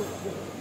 Desculpa.